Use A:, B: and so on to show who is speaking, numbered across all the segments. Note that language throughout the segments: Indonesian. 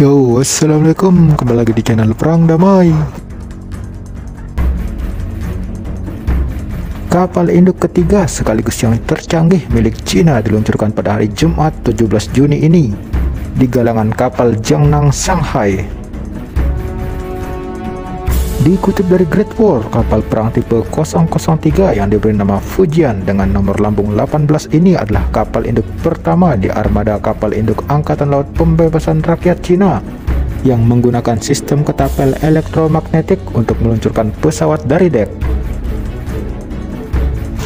A: Yo, Assalamualaikum Kembali lagi di channel Perang Damai Kapal induk ketiga sekaligus yang tercanggih milik Cina diluncurkan pada hari Jumat 17 Juni ini di galangan kapal Jiangnan Shanghai. Dikutip dari Great Wall, kapal perang tipe 003 yang diberi nama Fujian dengan nomor lambung 18 ini adalah kapal induk pertama di armada kapal induk Angkatan Laut Pembebasan Rakyat Cina yang menggunakan sistem ketapel elektromagnetik untuk meluncurkan pesawat dari dek.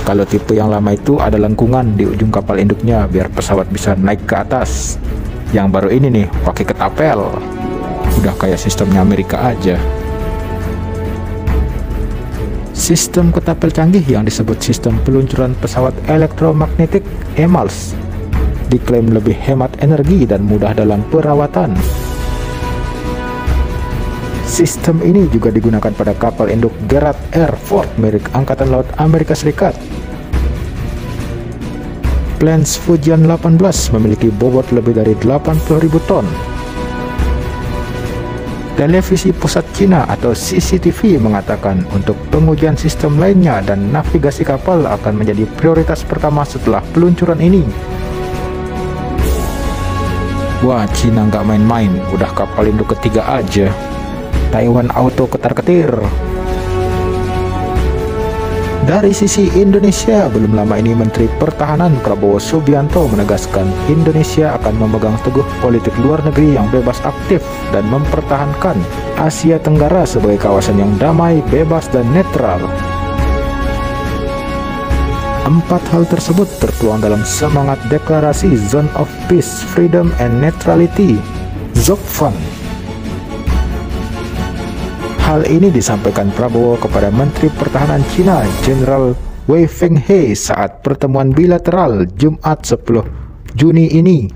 A: Kalau tipe yang lama itu ada lengkungan di ujung kapal induknya biar pesawat bisa naik ke atas. Yang baru ini nih pakai ketapel. Udah kayak sistemnya Amerika aja. Sistem ketapel canggih yang disebut sistem peluncuran pesawat elektromagnetik EMALS diklaim lebih hemat energi dan mudah dalam perawatan. Sistem ini juga digunakan pada kapal induk Gerald R. Ford milik Angkatan Laut Amerika Serikat. Plans Fujian 18 memiliki bobot lebih dari 80.000 ton. Televisi Pusat Cina atau CCTV mengatakan untuk pengujian sistem lainnya dan navigasi kapal akan menjadi prioritas pertama setelah peluncuran ini. Wah, Cina nggak main-main, udah kapal induk ketiga aja. Taiwan Auto ketar-ketir. Dari sisi Indonesia, belum lama ini Menteri Pertahanan Prabowo Subianto menegaskan Indonesia akan memegang teguh politik luar negeri yang bebas aktif dan mempertahankan Asia Tenggara sebagai kawasan yang damai, bebas, dan netral. Empat hal tersebut tertuang dalam semangat deklarasi Zone of Peace, Freedom, and Neutrality ZOPFAN Hal ini disampaikan Prabowo kepada Menteri Pertahanan Cina Jenderal Wei Fenghe saat pertemuan bilateral Jumat 10 Juni ini.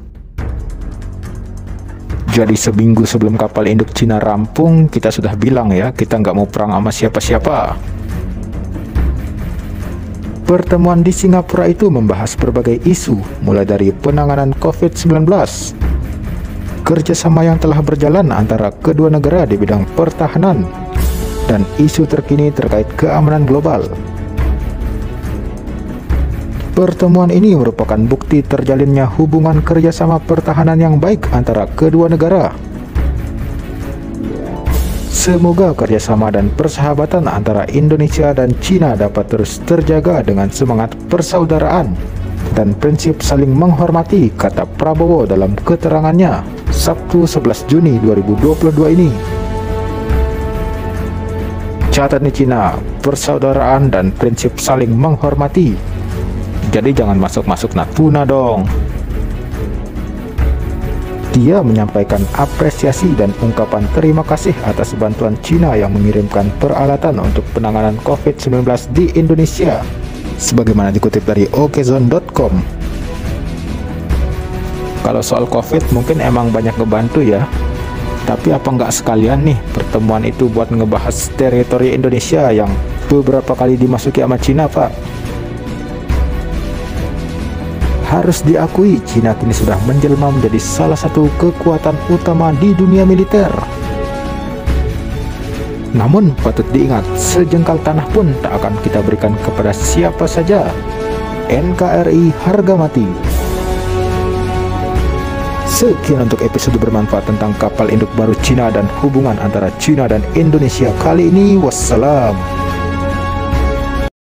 A: Jadi seminggu sebelum kapal induk Cina rampung, kita sudah bilang ya, kita nggak mau perang sama siapa-siapa. Pertemuan di Singapura itu membahas berbagai isu, mulai dari penanganan COVID-19, kerjasama yang telah berjalan antara kedua negara di bidang pertahanan dan isu terkini terkait keamanan global. Pertemuan ini merupakan bukti terjalinnya hubungan kerjasama pertahanan yang baik antara kedua negara. Semoga kerjasama dan persahabatan antara Indonesia dan Cina dapat terus terjaga dengan semangat persaudaraan dan prinsip saling menghormati, kata Prabowo dalam keterangannya Sabtu 11 Juni 2022 ini. Catat nih Cina, persaudaraan dan prinsip saling menghormati. Jadi jangan masuk-masuk Natuna dong. Dia menyampaikan apresiasi dan ungkapan terima kasih atas bantuan Cina yang mengirimkan peralatan untuk penanganan COVID-19 di Indonesia sebagaimana dikutip dari okezone.com. Kalau soal COVID mungkin emang banyak ngebantu ya, tapi apa nggak sekalian nih pertemuan itu buat ngebahas teritori Indonesia yang beberapa kali dimasuki sama Cina Pak? Harus diakui, Cina kini sudah menjelma menjadi salah satu kekuatan utama di dunia militer. Namun patut diingat, sejengkal tanah pun tak akan kita berikan kepada siapa saja. NKRI harga mati. Sekian untuk episode bermanfaat tentang kapal induk baru Cina dan hubungan antara Cina dan Indonesia kali ini. Wassalam.